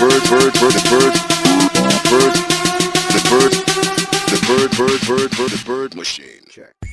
bird, bird, bird, the bird, bird, the bird, the bird, bird, bird, bird, the bird machine. Check.